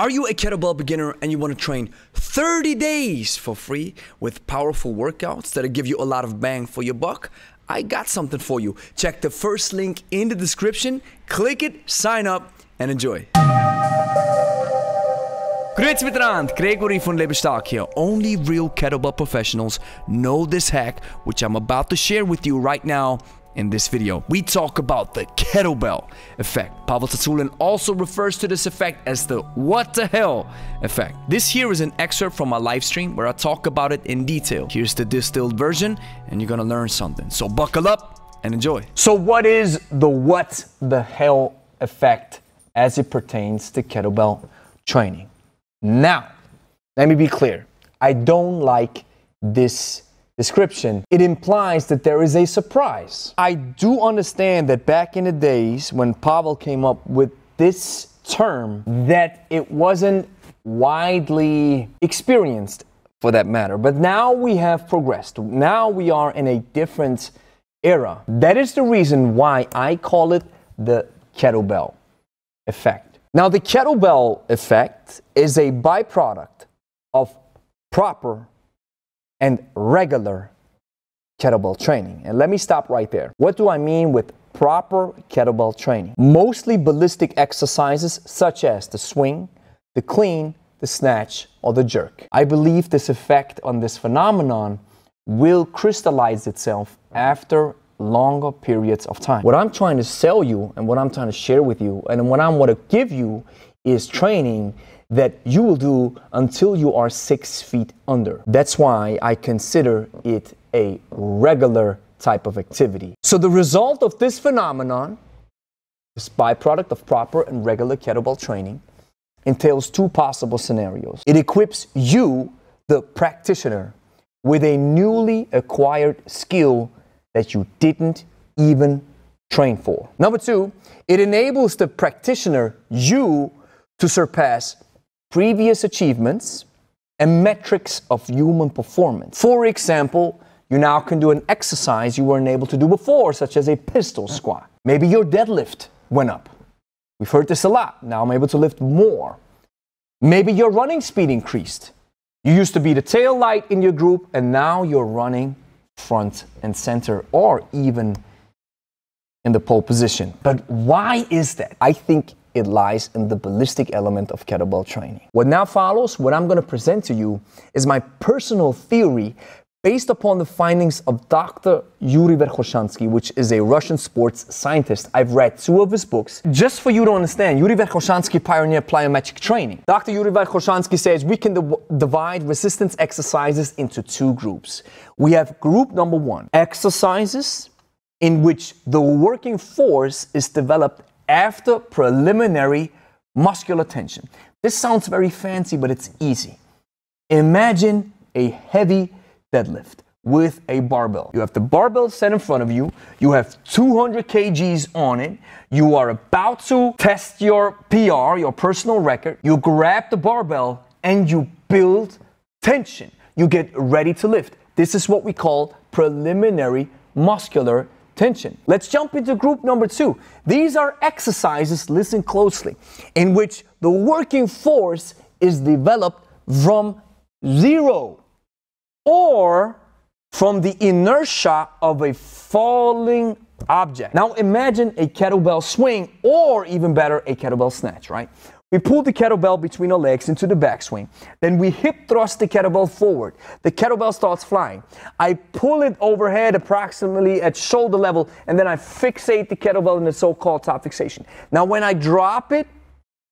Are you a kettlebell beginner and you want to train 30 days for free with powerful workouts that'll give you a lot of bang for your buck? I got something for you. Check the first link in the description, click it, sign up, and enjoy. Grüezi miteinander, Gregory von Lebestark here. Only real kettlebell professionals know this hack, which I'm about to share with you right now in this video. We talk about the kettlebell effect. Pavel Tsatsouline also refers to this effect as the what the hell effect. This here is an excerpt from my live stream where I talk about it in detail. Here's the distilled version and you're gonna learn something. So buckle up and enjoy. So, what is the what the hell effect as it pertains to kettlebell training? Now, let me be clear. I don't like this description. It implies that there is a surprise. I do understand that back in the days when Pavel came up with this term, that it wasn't widely experienced for that matter. But now we have progressed. Now we are in a different era. That is the reason why I call it the kettlebell effect. Now, the kettlebell effect is a byproduct of proper and regular kettlebell training. And let me stop right there. What do I mean with proper kettlebell training? Mostly ballistic exercises such as the swing, the clean, the snatch, or the jerk. I believe this effect on this phenomenon will crystallize itself after longer periods of time. What I'm trying to sell you and what I'm trying to share with you and what I want to give you is training that you will do until you are six feet under. That's why I consider it a regular type of activity. So the result of this phenomenon, this byproduct of proper and regular kettlebell training, entails two possible scenarios. It equips you, the practitioner, with a newly acquired skill that you didn't even train for. Number two, it enables the practitioner, you, to surpass previous achievements and metrics of human performance. For example, you now can do an exercise you weren't able to do before, such as a pistol squat. Maybe your deadlift went up. We've heard this a lot. Now I'm able to lift more. Maybe your running speed increased. You used to be the tail light in your group, and now you're running front and center or even in the pole position. But why is that? I think it lies in the ballistic element of kettlebell training. What now follows, what I'm going to present to you, is my personal theory based upon the findings of Dr. Yuri Verkhoshansky, which is a Russian sports scientist. I've read two of his books. Just for you to understand, Yuri Verkhoshansky pioneered plyometric training. Dr. Yuri Verkhoshansky says we can divide resistance exercises into two groups. We have group number one, exercises in which the working force is developed after preliminary muscular tension. This sounds very fancy, but it's easy. Imagine a heavy deadlift with a barbell. You have the barbell set in front of you. You have 200 kgs on it. You are about to test your PR, your personal record. You grab the barbell and you build tension. You get ready to lift. This is what we call preliminary muscular Let's jump into group number two. These are exercises, listen closely, in which the working force is developed from zero or from the inertia of a falling object. Now imagine a kettlebell swing or even better, a kettlebell snatch, right? We pull the kettlebell between our legs into the backswing. Then we hip thrust the kettlebell forward. The kettlebell starts flying. I pull it overhead approximately at shoulder level, and then I fixate the kettlebell in the so-called top fixation. Now when I drop it,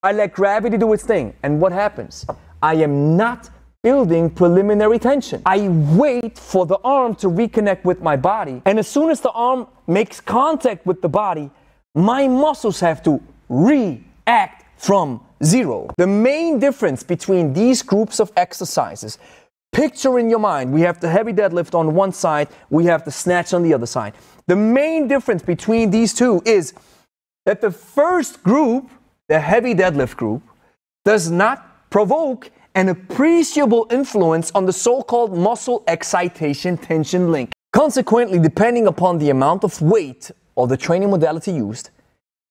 I let gravity do its thing. And what happens? I am not building preliminary tension. I wait for the arm to reconnect with my body. And as soon as the arm makes contact with the body, my muscles have to react from zero. The main difference between these groups of exercises, picture in your mind, we have the heavy deadlift on one side, we have the snatch on the other side. The main difference between these two is that the first group, the heavy deadlift group, does not provoke an appreciable influence on the so-called muscle excitation tension link. Consequently, depending upon the amount of weight or the training modality used,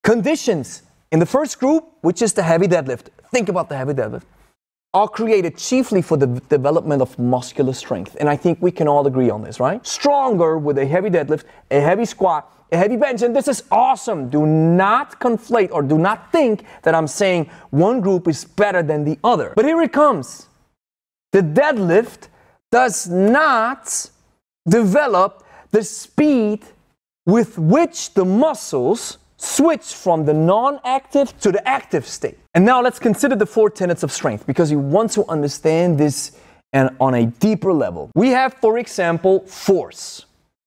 conditions In the first group, which is the heavy deadlift, think about the heavy deadlift, are created chiefly for the development of muscular strength. And I think we can all agree on this, right? Stronger with a heavy deadlift, a heavy squat, a heavy bench, and this is awesome. Do not conflate or do not think that I'm saying one group is better than the other. But here it comes. The deadlift does not develop the speed with which the muscles switch from the non active to the active state. And now let's consider the four tenets of strength because you want to understand this and on a deeper level. We have, for example, force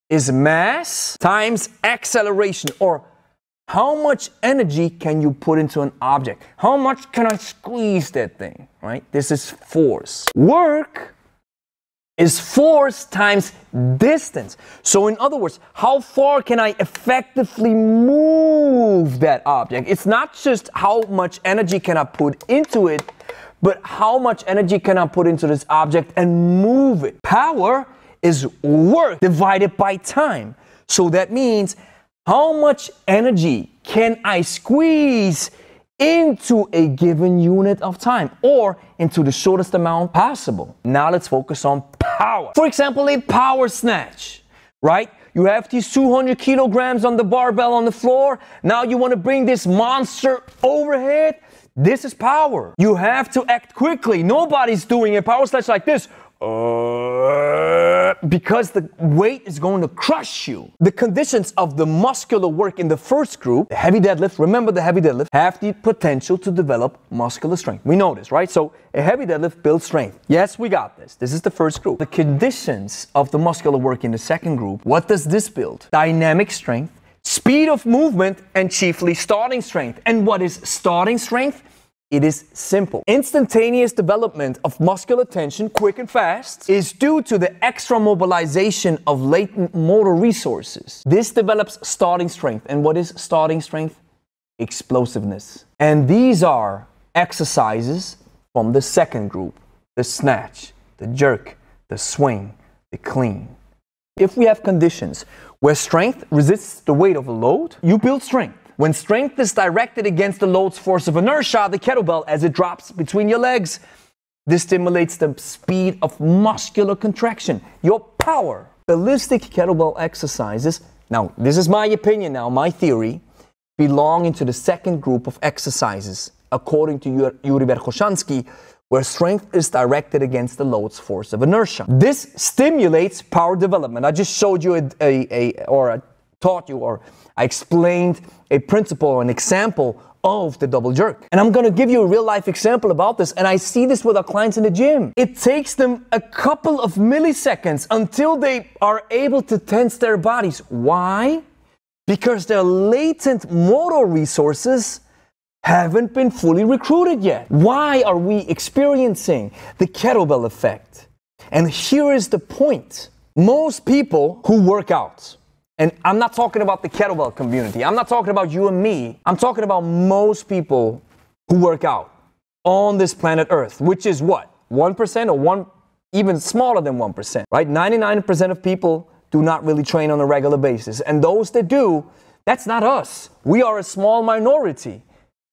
is mass times acceleration or how much energy can you put into an object? How much can I squeeze that thing, right? This is force. Work is force times distance. So, in other words, how far can I effectively move that object? It's not just how much energy can I put into it, but how much energy can I put into this object and move it? Power is work divided by time. So that means how much energy can I squeeze into a given unit of time or into the shortest amount possible. Now let's focus on power. For example, a power snatch, right? You have these 200 kilograms on the barbell on the floor. Now you want to bring this monster overhead. This is power. You have to act quickly. Nobody's doing a power snatch like this. Uh, because the weight is going to crush you. The conditions of the muscular work in the first group, the heavy deadlift, remember the heavy deadlift, have the potential to develop muscular strength. We know this, right? So a heavy deadlift builds strength. Yes, we got this. This is the first group. The conditions of the muscular work in the second group, what does this build? Dynamic strength, speed of movement, and chiefly starting strength. And what is starting strength? It is simple. Instantaneous development of muscular tension, quick and fast, is due to the extra mobilization of latent motor resources. This develops starting strength. And what is starting strength? Explosiveness. And these are exercises from the second group the snatch, the jerk, the swing, the clean. If we have conditions where strength resists the weight of a load, you build strength. When strength is directed against the load's force of inertia, the kettlebell, as it drops between your legs, this stimulates the speed of muscular contraction, your power. Ballistic kettlebell exercises, now, this is my opinion now, my theory, belong into the second group of exercises, according to Yuri Verkhoshansky, where strength is directed against the load's force of inertia. This stimulates power development. I just showed you a, a, a or a taught you or I explained a principle or an example of the double jerk. And I'm gonna give you a real life example about this, and I see this with our clients in the gym. It takes them a couple of milliseconds until they are able to tense their bodies. Why? Because their latent motor resources haven't been fully recruited yet. Why are we experiencing the kettlebell effect? And here is the point most people who work out, and I'm not talking about the kettlebell community. I'm not talking about you and me. I'm talking about most people who work out on this planet Earth, which is what? 1% or one even smaller than 1%, right? 99% of people do not really train on a regular basis. And those that do, that's not us. We are a small minority.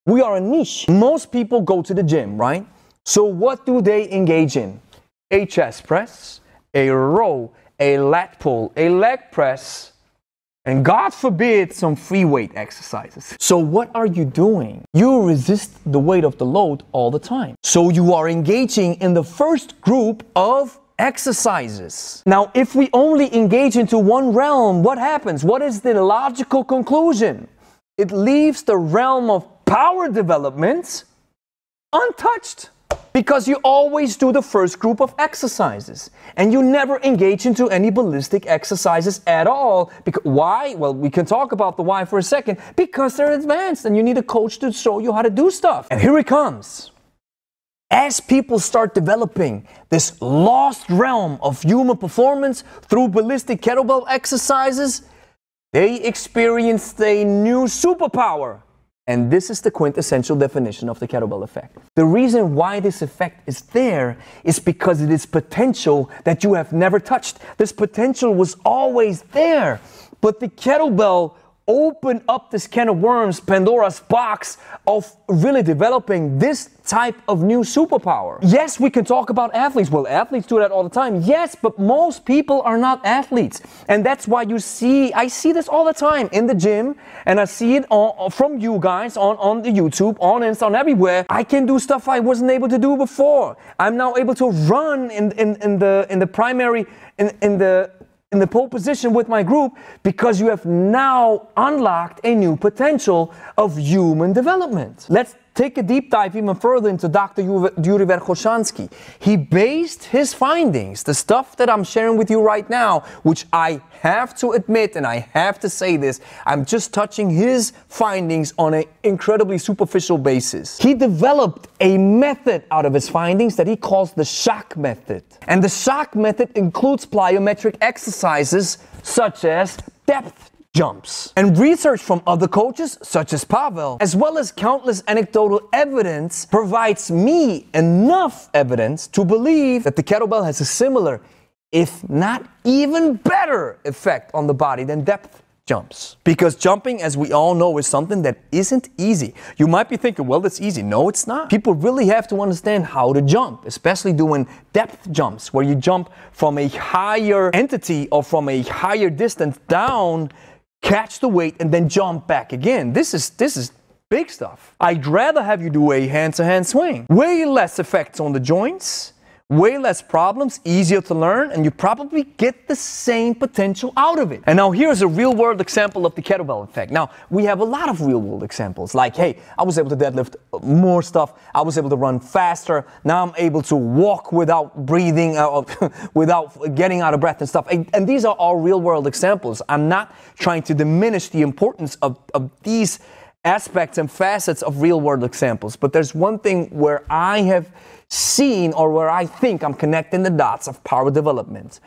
We are a niche. Most people go to the gym, right? So what do they engage in? A chest press, a row, a lat pull, a leg press, and God forbid some free weight exercises. So, what are you doing? You resist the weight of the load all the time. So, you are engaging in the first group of exercises. Now, if we only engage into one realm, what happens? What is the logical conclusion? It leaves the realm of power development untouched because you always do the first group of exercises and you never engage into any ballistic exercises at all. Because, why? Well, we can talk about the why for a second. Because they're advanced and you need a coach to show you how to do stuff. And here it comes. As people start developing this lost realm of human performance through ballistic kettlebell exercises, they experience a new superpower and this is the quintessential definition of the kettlebell effect. The reason why this effect is there is because it is potential that you have never touched. This potential was always there, but the kettlebell open up this can of worms, Pandora's box of really developing this type of new superpower. Yes, we can talk about athletes. Well, athletes do that all the time. Yes, but most people are not athletes. And that's why you see, I see this all the time in the gym, and I see it on, uh, from you guys on, on the YouTube, on Insta, on everywhere. I can do stuff I wasn't able to do before. I'm now able to run in, in, in the in the primary in, in the in the pole position with my group because you have now unlocked a new potential of human development. Let's take a deep dive even further into Dr. Yuri Verkhoshansky. He based his findings, the stuff that I'm sharing with you right now, which I have to admit and I have to say this, I'm just touching his findings on an incredibly superficial basis. He developed a method out of his findings that he calls the shock method. And the shock method includes plyometric exercises such as depth jumps. And research from other coaches, such as Pavel, as well as countless anecdotal evidence, provides me enough evidence to believe that the kettlebell has a similar, if not even better, effect on the body than depth jumps. Because jumping, as we all know, is something that isn't easy. You might be thinking, well, that's easy. No, it's not. People really have to understand how to jump, especially doing depth jumps, where you jump from a higher entity or from a higher distance down catch the weight, and then jump back again. This is this is big stuff. I'd rather have you do a hand-to-hand swing. Way less effects on the joints way less problems, easier to learn, and you probably get the same potential out of it. And now here's a real world example of the kettlebell effect. Now, we have a lot of real world examples, like, hey, I was able to deadlift more stuff, I was able to run faster, now I'm able to walk without breathing, uh, without getting out of breath and stuff. And, and these are all real world examples. I'm not trying to diminish the importance of, of these aspects and facets of real world examples, but there's one thing where I have seen or where I think I'm connecting the dots of power development.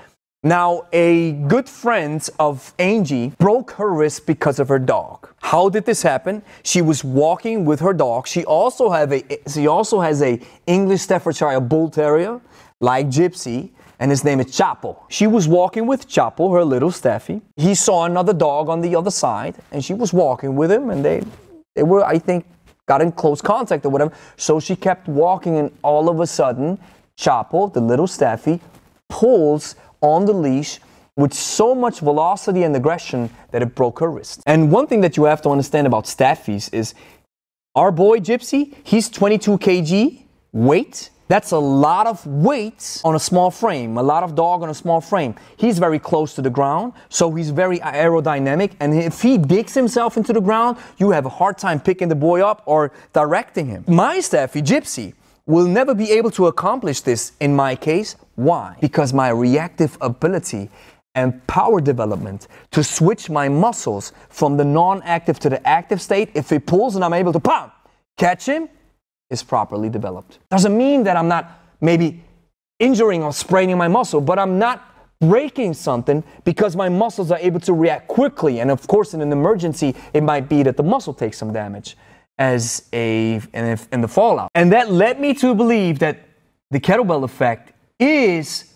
Now, a good friend of Angie broke her wrist because of her dog. How did this happen? She was walking with her dog. She also have a she also has a English Staffordshire Bull Terrier like Gypsy, and his name is Chapo. She was walking with Chapo, her little Staffy. He saw another dog on the other side, and she was walking with him, and they they were, I think, got in close contact or whatever. So she kept walking, and all of a sudden, Chapo, the little Staffy, pulls on the leash with so much velocity and aggression that it broke her wrist. And one thing that you have to understand about Staffies is our boy Gypsy, he's 22 kg weight that's a lot of weight on a small frame, a lot of dog on a small frame. He's very close to the ground, so he's very aerodynamic. And if he digs himself into the ground, you have a hard time picking the boy up or directing him. My Staffy, Gypsy, will never be able to accomplish this in my case. Why? Because my reactive ability and power development to switch my muscles from the non active to the active state, if he pulls and I'm able to pop, catch him, is properly developed. Doesn't mean that I'm not maybe injuring or spraining my muscle, but I'm not breaking something because my muscles are able to react quickly. And of course, in an emergency, it might be that the muscle takes some damage as a in, in the fallout. And that led me to believe that the kettlebell effect is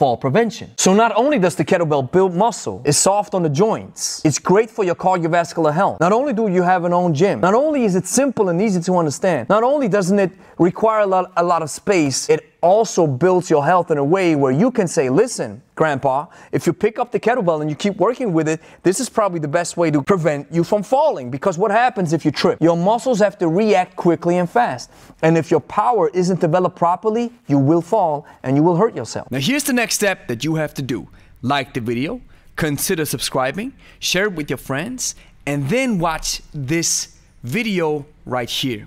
fall prevention. So not only does the kettlebell build muscle, it's soft on the joints, it's great for your cardiovascular health. Not only do you have an own gym, not only is it simple and easy to understand, not only doesn't it require a lot, a lot of space, it also builds your health in a way where you can say, listen, grandpa, if you pick up the kettlebell and you keep working with it, this is probably the best way to prevent you from falling. Because what happens if you trip? Your muscles have to react quickly and fast. And if your power isn't developed properly, you will fall and you will hurt yourself. Now, here's the next step that you have to do like the video, consider subscribing, share it with your friends, and then watch this video right here.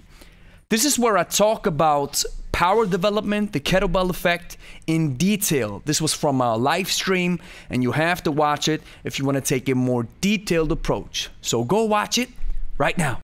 This is where I talk about power development, the kettlebell effect in detail. This was from our live stream, and you have to watch it if you want to take a more detailed approach. So go watch it right now.